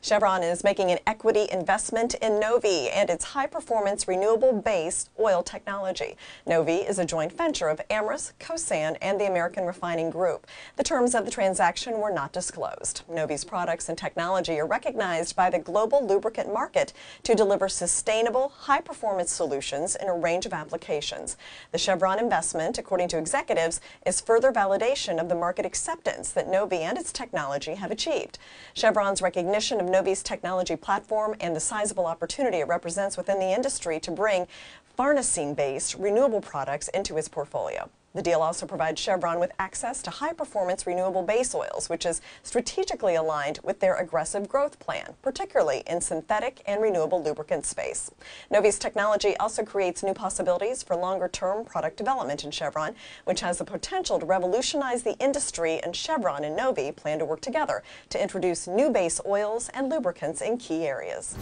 Chevron is making an equity investment in Novvi and its high performance renewable based oil technology. Novvi is a joint venture of Amyris, Cosan, and the American Refining Group. The terms of the transaction were not disclosed. Novvi's products and technology are recognized by the global lubricant market to deliver sustainable, high performance solutions in a range of applications. The Chevron investment, according to executives, is further validation of the market acceptance that Novvi and its technology have achieved. Chevron's recognition of Novvi's technology platform and the sizable opportunity it represents within the industry to bring farnesene-based renewable products into its portfolio. The deal also provides Chevron with access to high-performance renewable base oils, which is strategically aligned with their aggressive growth plan, particularly in synthetic and renewable lubricant space. Novvi's technology also creates new possibilities for longer-term product development in Chevron, which has the potential to revolutionize the industry, and Chevron and Novvi plan to work together to introduce new base oils and lubricants in key areas.